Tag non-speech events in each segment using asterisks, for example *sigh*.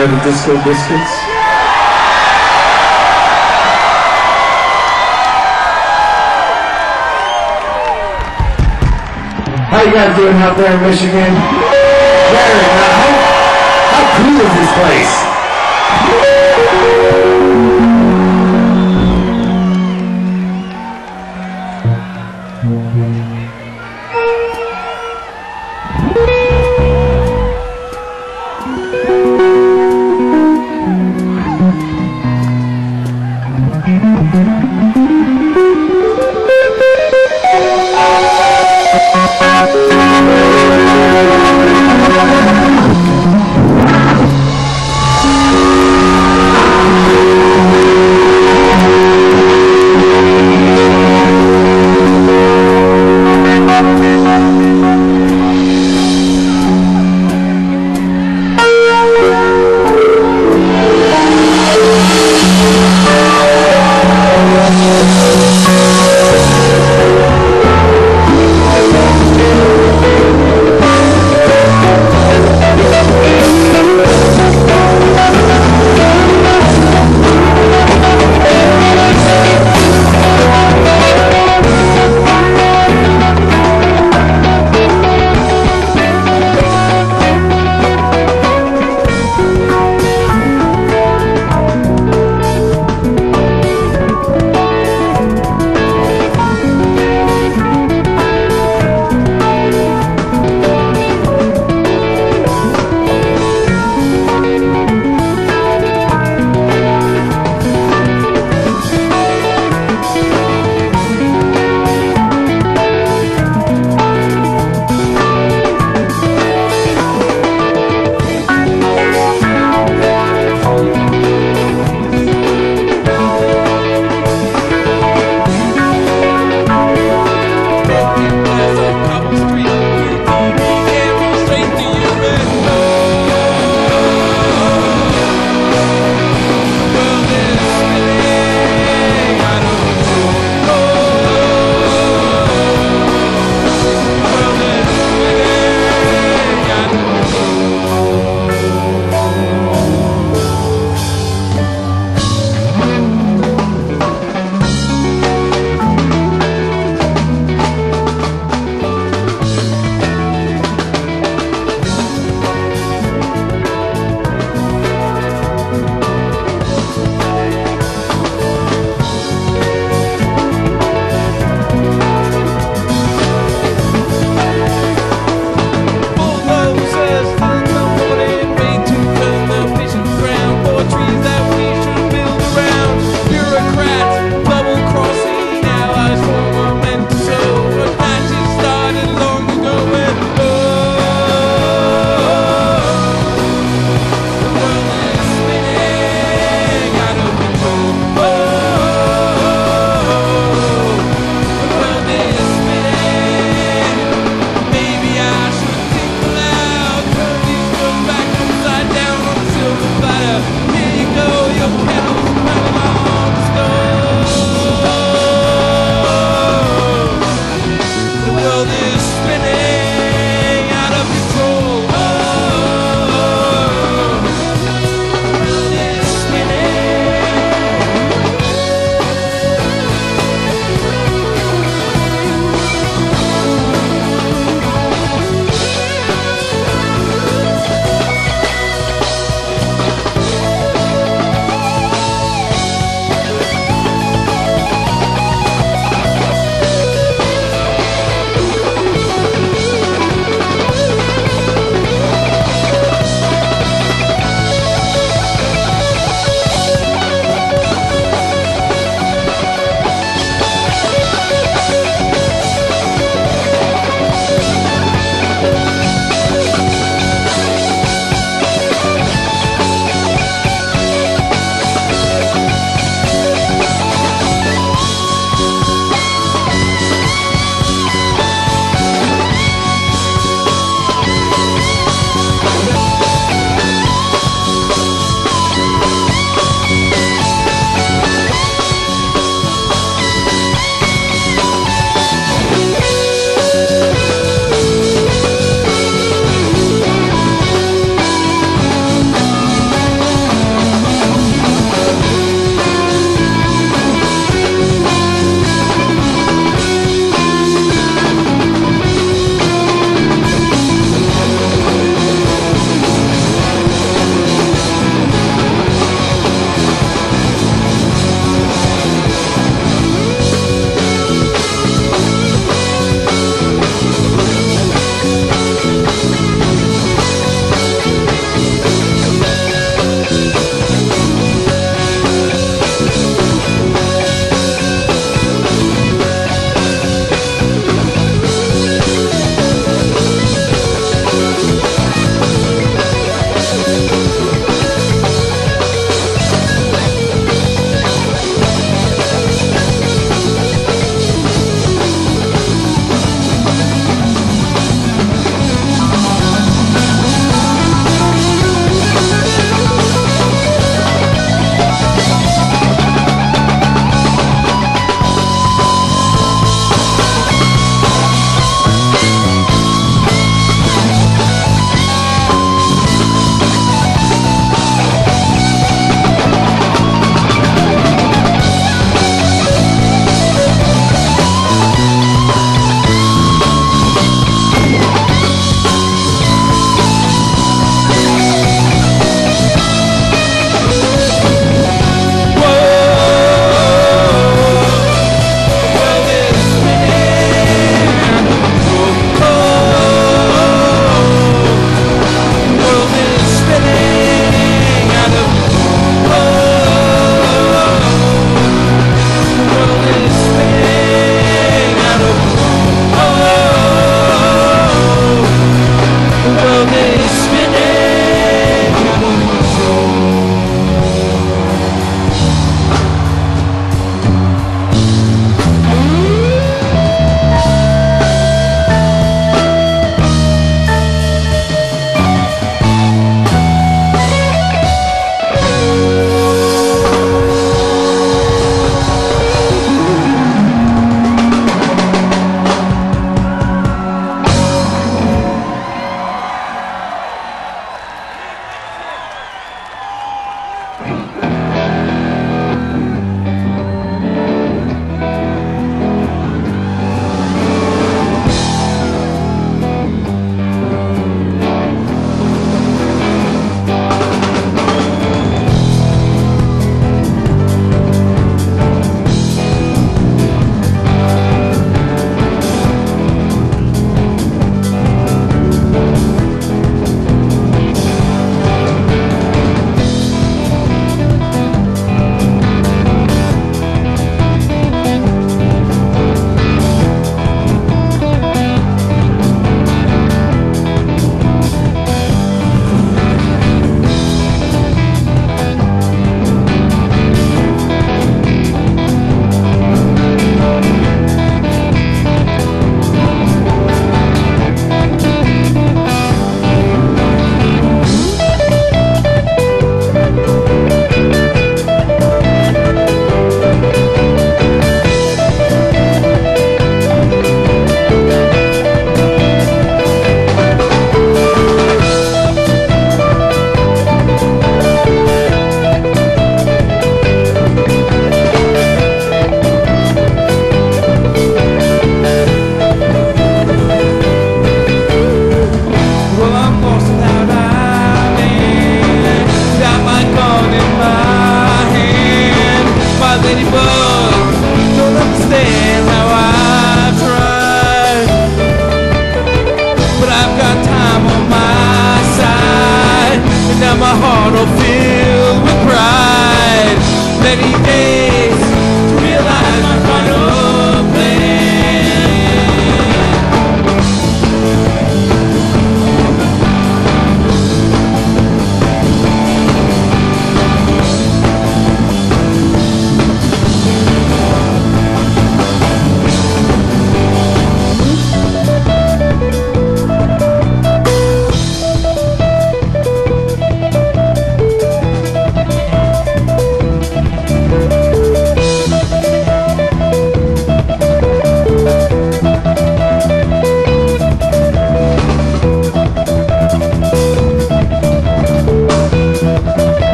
are the Disco Biscuits. How you guys doing out there in Michigan? Very nice. How cool is this place?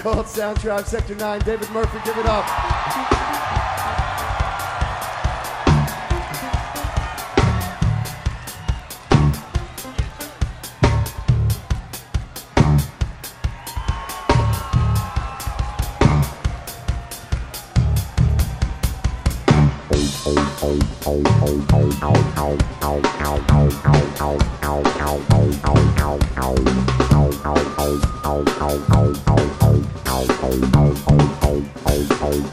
Called Sound Tribe Sector 9. David Murphy, give it up. Hey, hey, hey.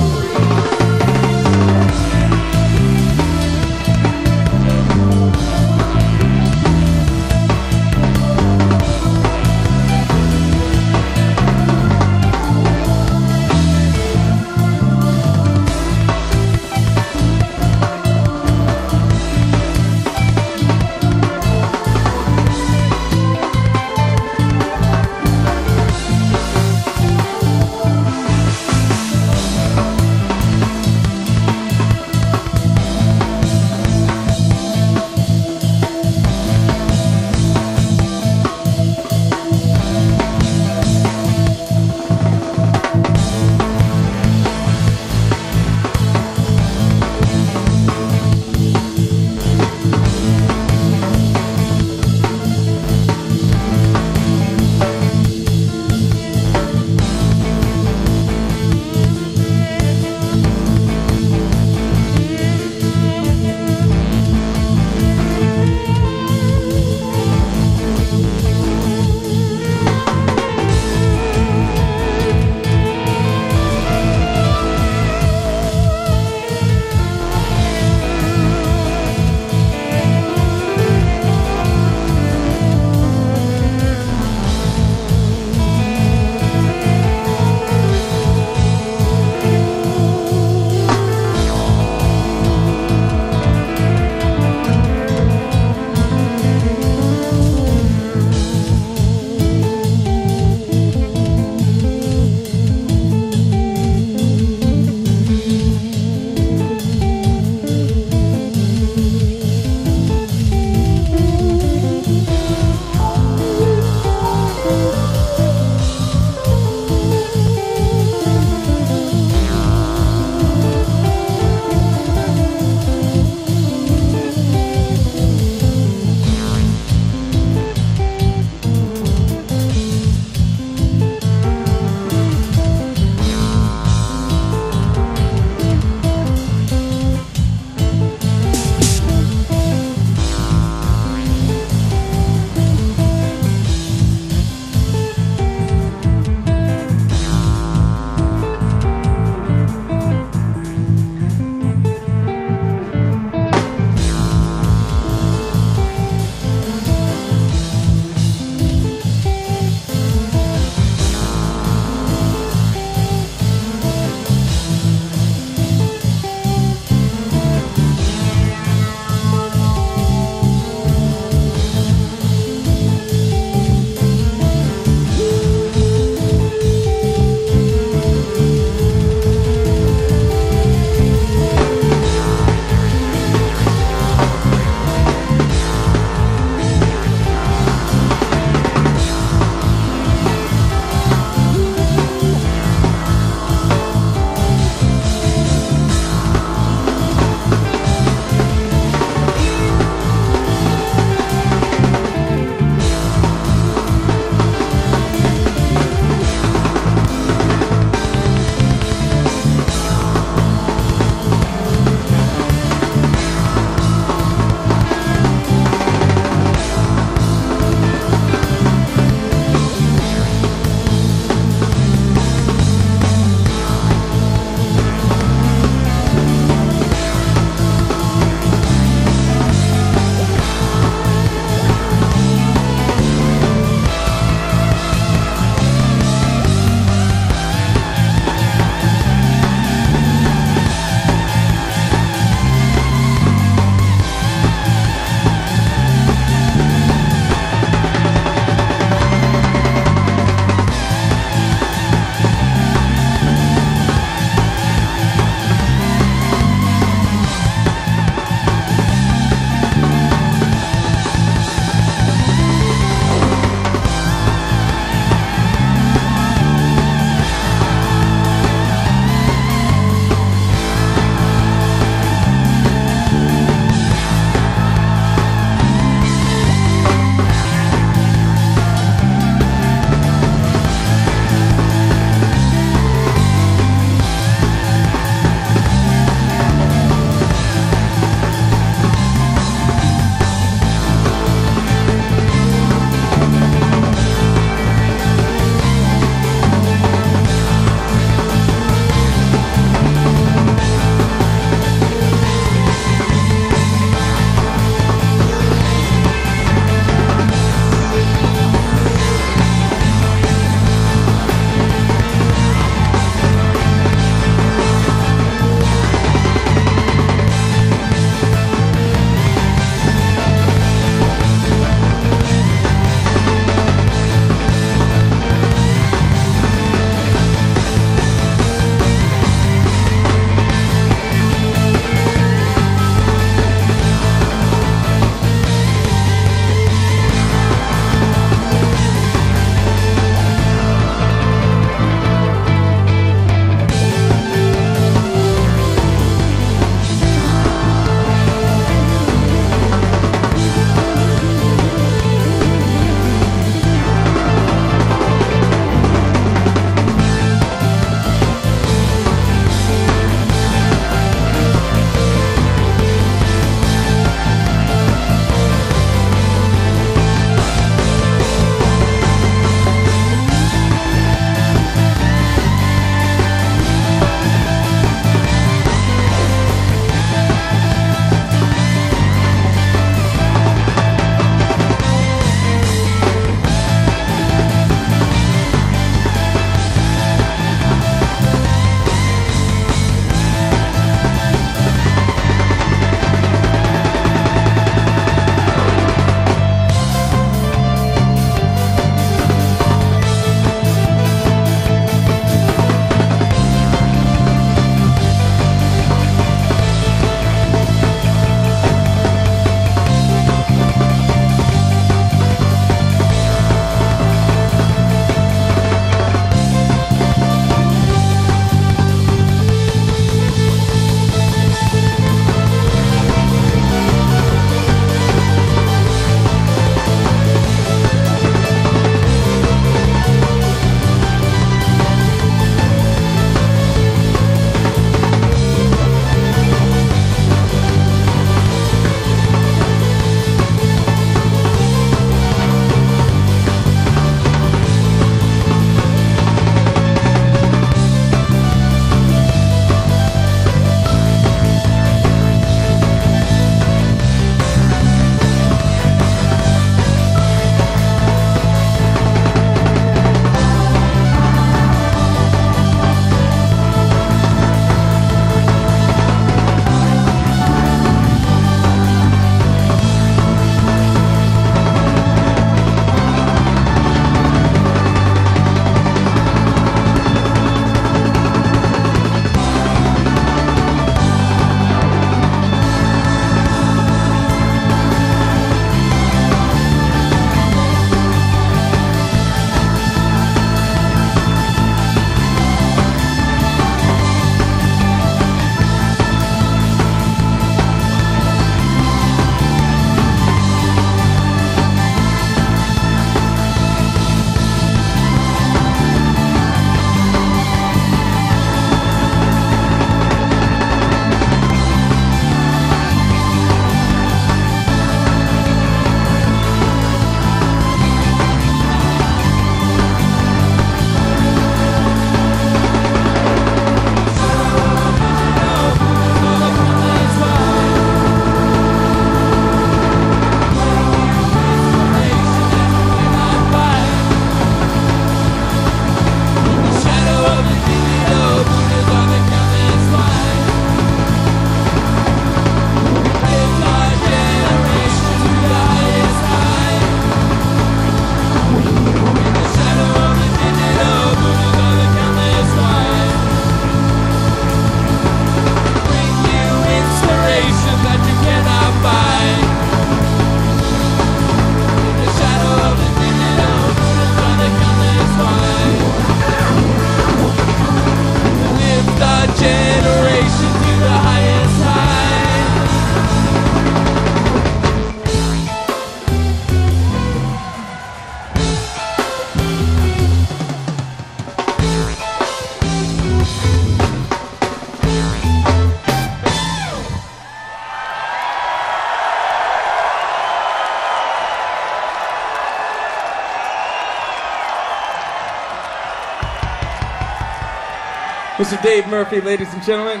Mr. Dave Murphy, ladies and gentlemen.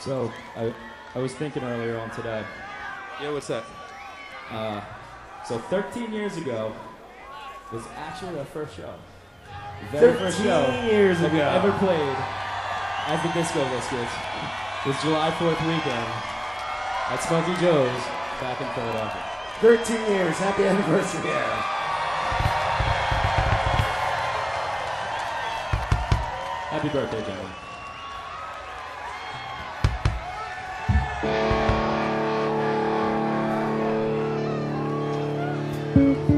So, I, I was thinking earlier on today. Yeah, what's that? Uh, so 13 years ago was actually our first show. The very first 13 show years that we ago. ever played as the Disco Biscuits was July 4th weekend at Spunky Joe's back in Philadelphia. 13 years. Happy anniversary, Aaron. Happy birthday, gentlemen. Never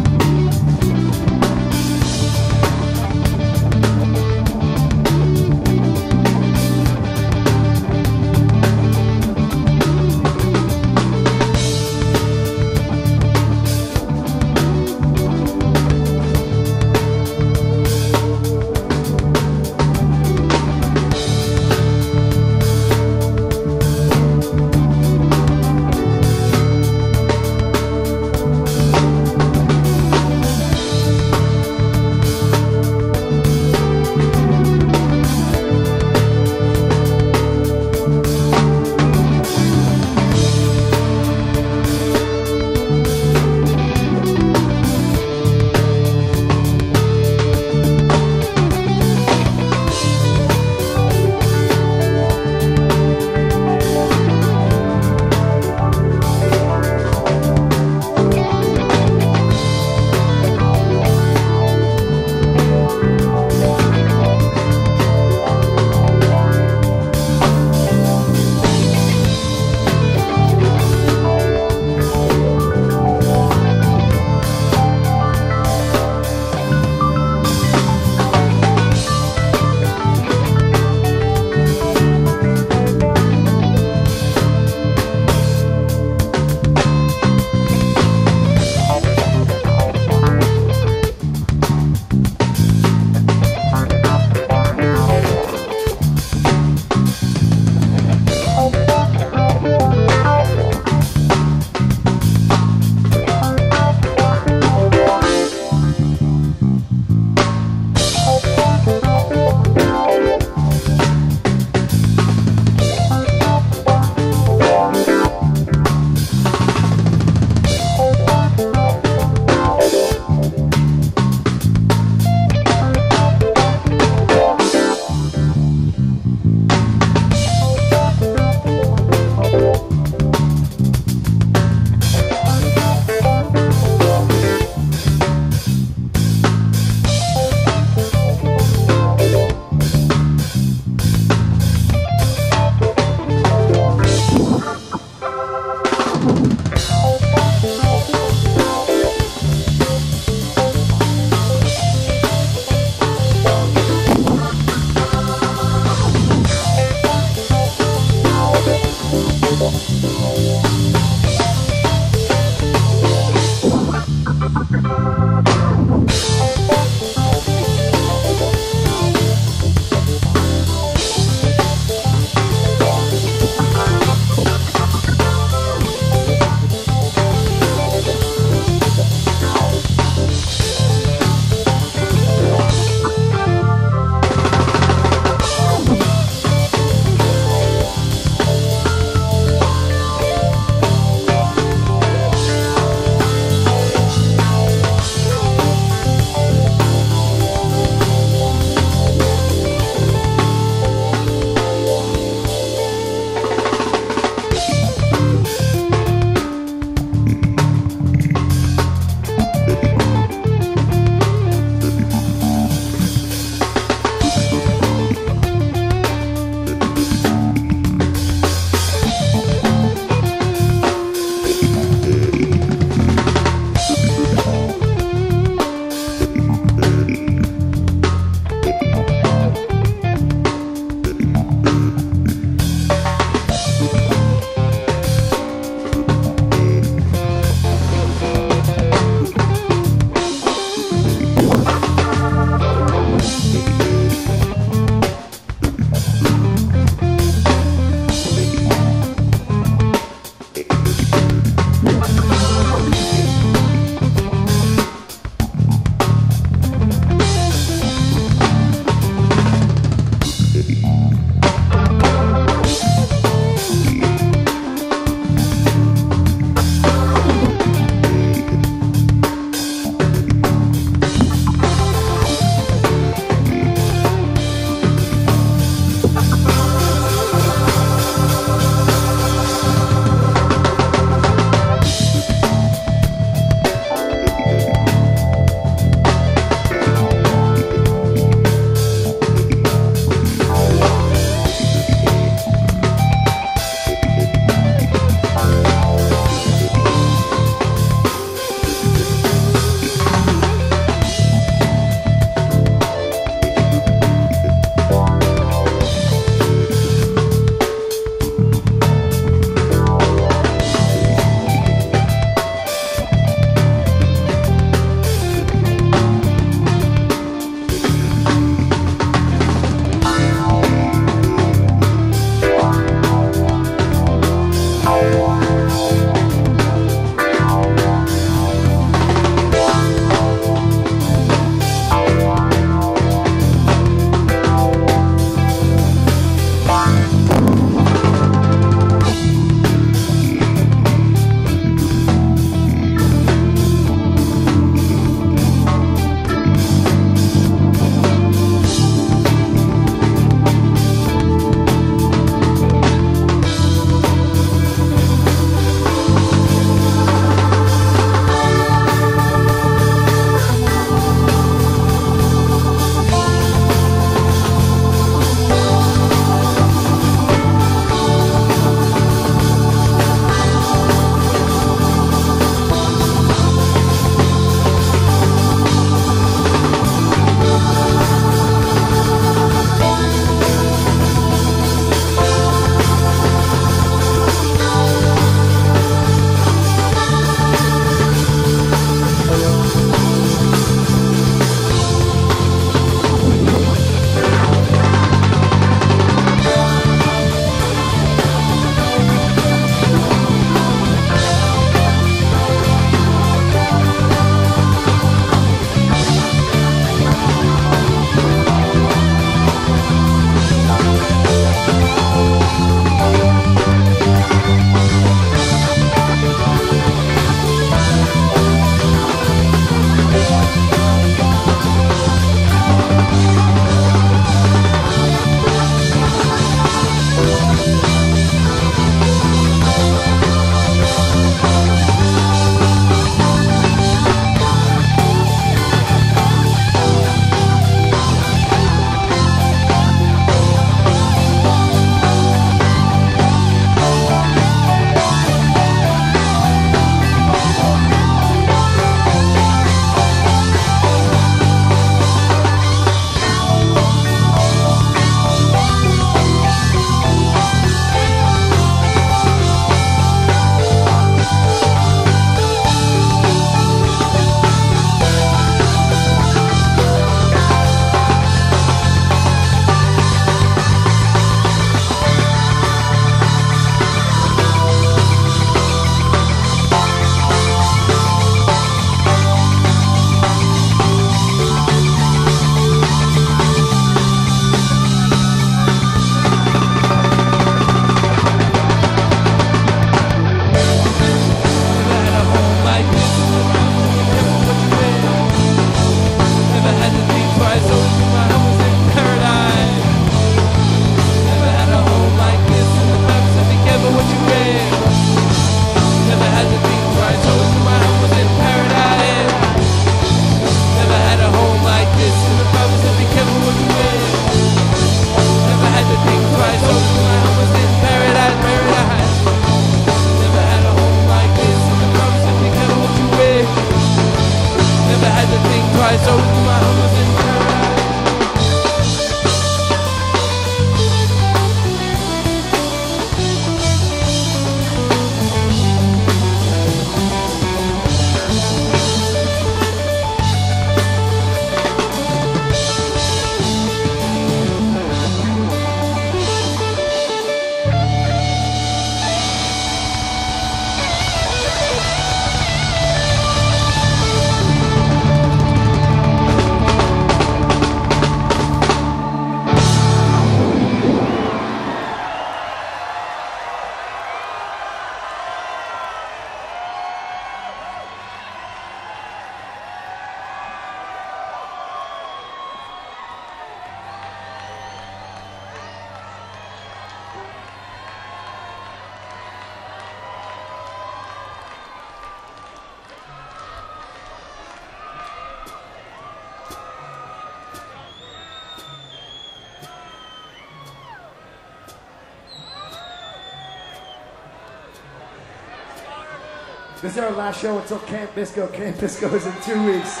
Show until Camp Bisco. Camp Bisco is in two weeks.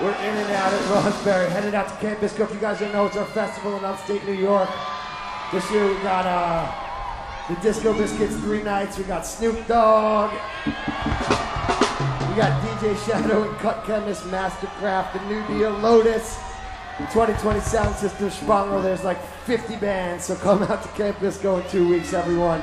We're in and out at Rothbury, headed out to Camp Bisco. If you guys don't know, it's our festival in upstate New York. This year we got uh, the Disco Biscuits three nights. We got Snoop Dogg. We got DJ Shadow and Cut Chemist, MSTRKRFT, The New Deal, Lotus. 2020 Sound System, Spangler. There's like 50 bands, so come out to Camp Bisco in two weeks, everyone.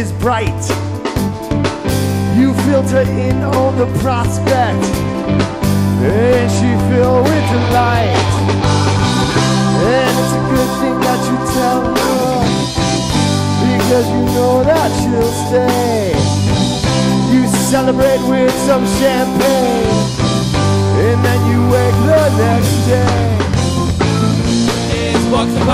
Is bright. You filter in on the prospect, and she filled with delight. And it's a good thing that you tell her, because you know that she'll stay. You celebrate with some champagne, and then you wake the next day. It's walks the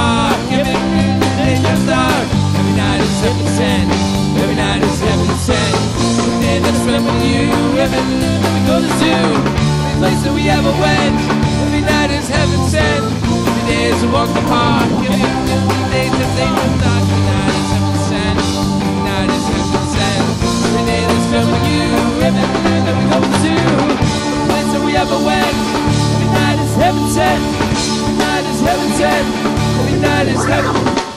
I swim with you. Heaven, we go to zoo. Every place that we ever went. Every night is heaven sent. Every day is a walk the park. Every day is a dark. Every night is heaven sent. Every night is heaven sent. Every day I swim with you. Heaven, then we go to zoo. Every place that we ever went. Every night is heaven sent. Every night is heaven sent. Every night is heaven.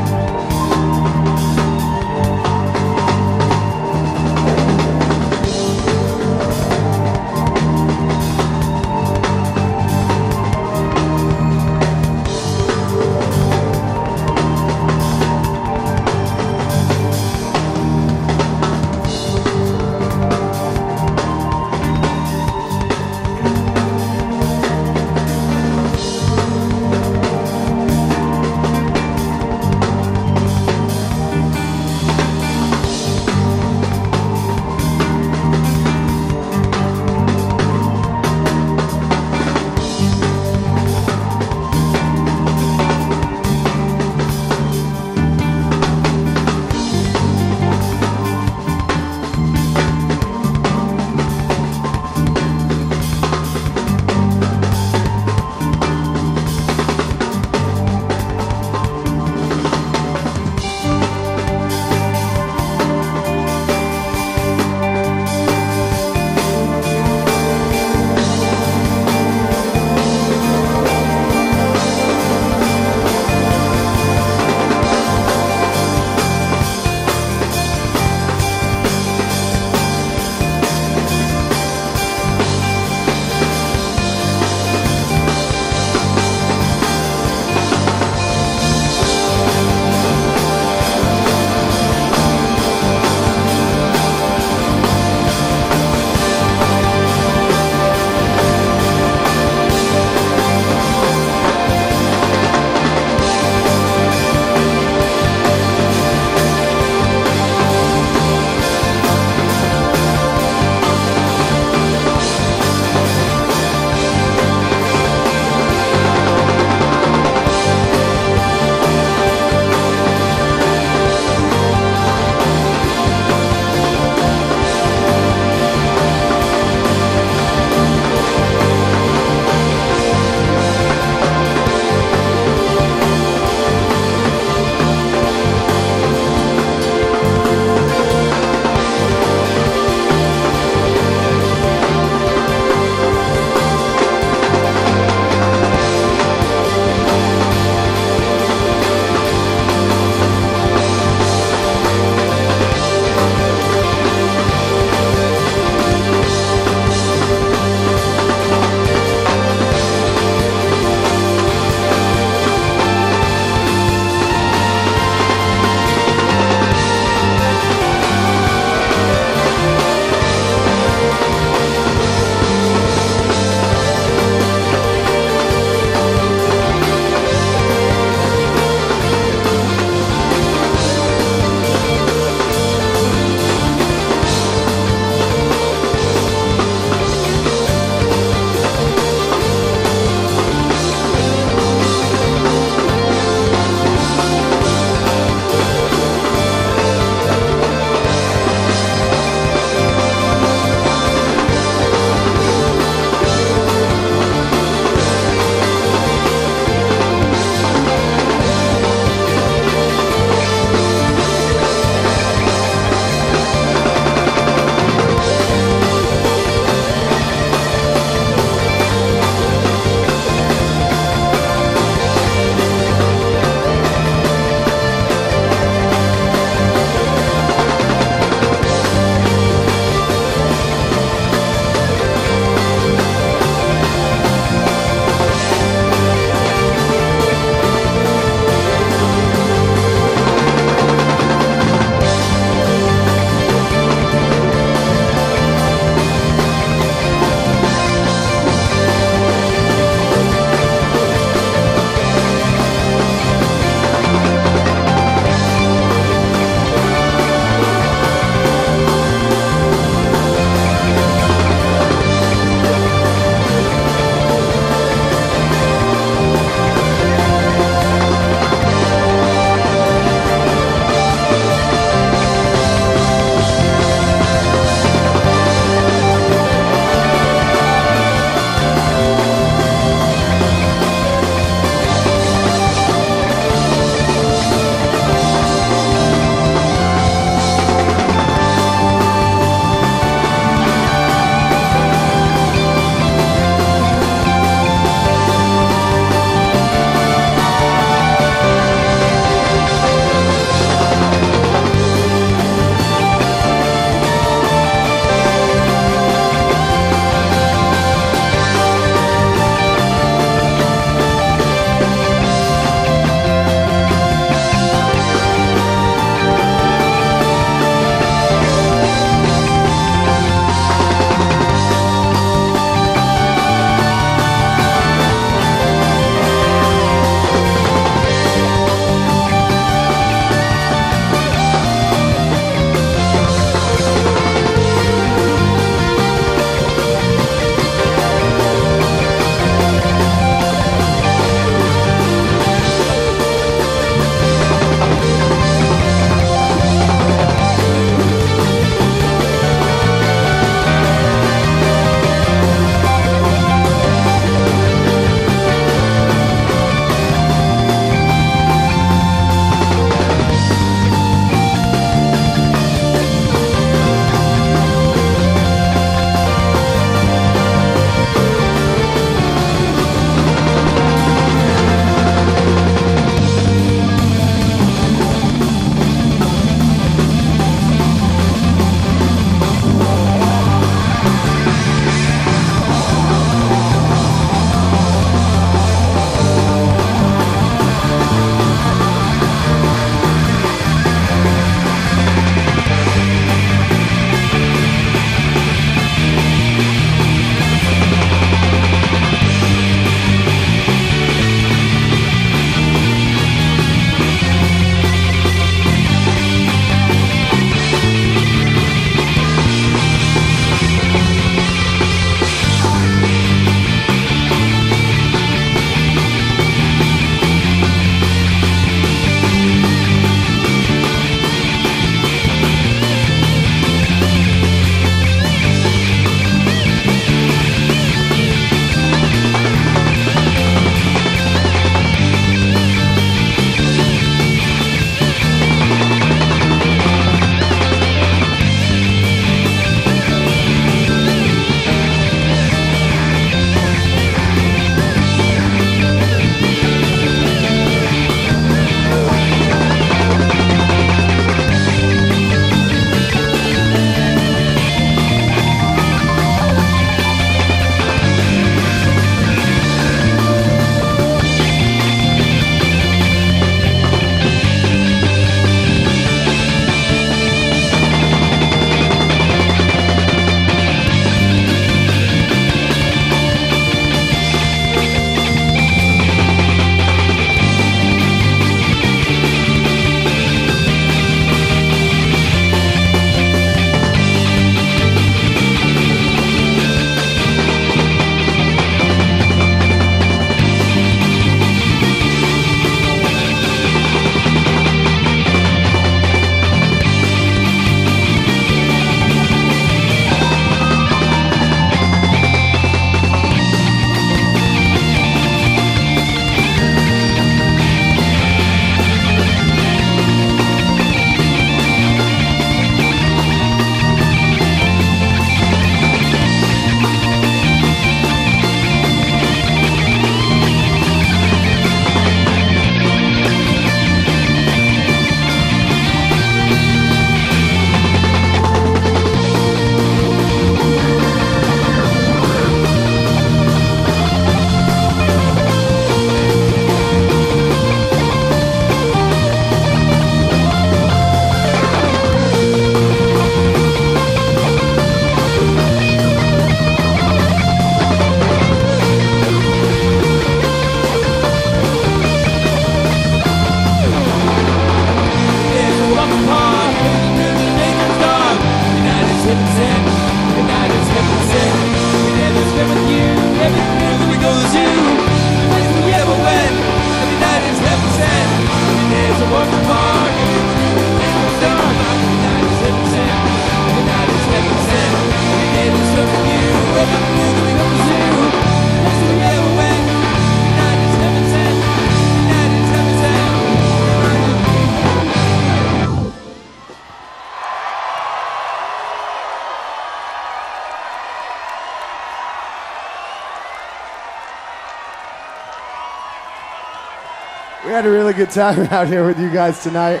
Had a really good time *laughs* out here with you guys tonight.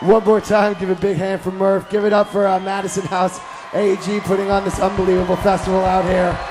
One more time, give a big hand for Murph. Give it up for uh, Madison House AEG putting on this unbelievable festival out here.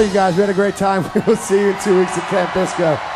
You guys, we had a great time. *laughs* We'll see you in two weeks at Camp Bisco.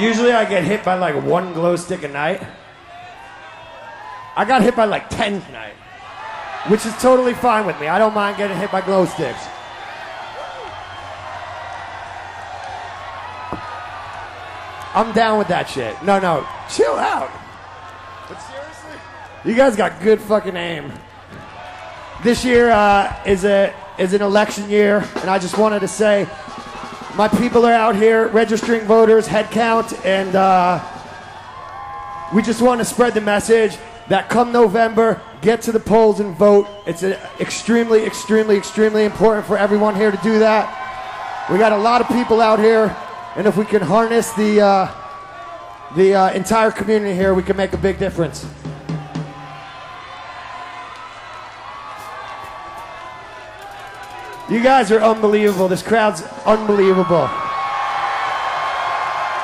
Usually, I get hit by like one glow stick a night. I got hit by like ten tonight, which is totally fine with me. I don't mind getting hit by glow sticks. I'm down with that shit. No, no, chill out. But seriously, you guys got good fucking aim. This year uh, is a is an election year, and I just wanted to say, my people are out here registering voters, head count, and uh, we just want to spread the message that come November, get to the polls and vote. It's extremely, extremely, extremely important for everyone here to do that. We got a lot of people out here, and if we can harness the uh, the uh, entire community here, we can make a big difference. You guys are unbelievable. This crowd's unbelievable.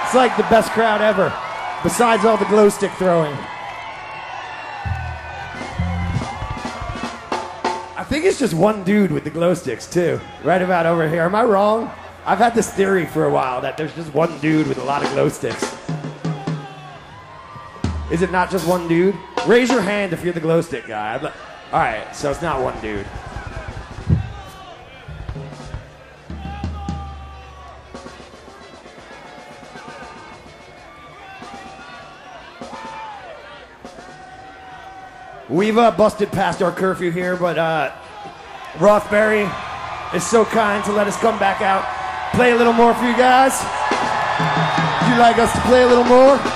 It's like the best crowd ever, besides all the glow stick throwing. I think it's just one dude with the glow sticks, too. Right about over here. Am I wrong? I've had this theory for a while that there's just one dude with a lot of glow sticks. Is it not just one dude? Raise your hand if you're the glow stick guy. All right, so it's not one dude. We've uh, busted past our curfew here, but uh, Rothbury is so kind to let us come back out, play a little more for you guys. Would you like us to play a little more?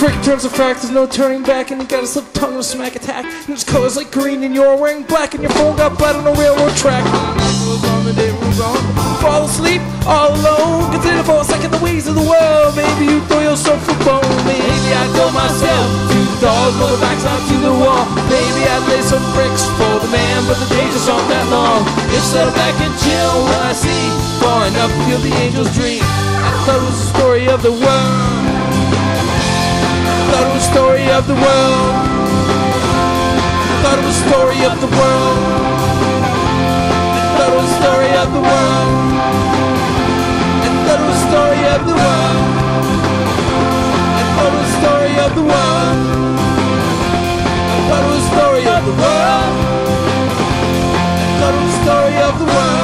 When terms of fact, there's no turning back, and you got a slip tongue a smack attack. And his colors like green, and you're wearing black, and your phone got blood on a railroad track. Goes on, the day moves on. Fall asleep all alone. Consider for a second the ways of the world. Maybe you throw yourself a bone. Maybe I throw myself the dogs, roll the backs out to the wall. Maybe I'd lay some bricks for the man, but the days just aren't that long. Just settle back and chill when I see far enough to the angel's dream. I thought it was the story of the world. Story of the world. Thought it was story of the world. Thought it was story of the world. I thought it was story of the world. I thought it was story of the world. I thought it was story of the world. I thought it was story of the world.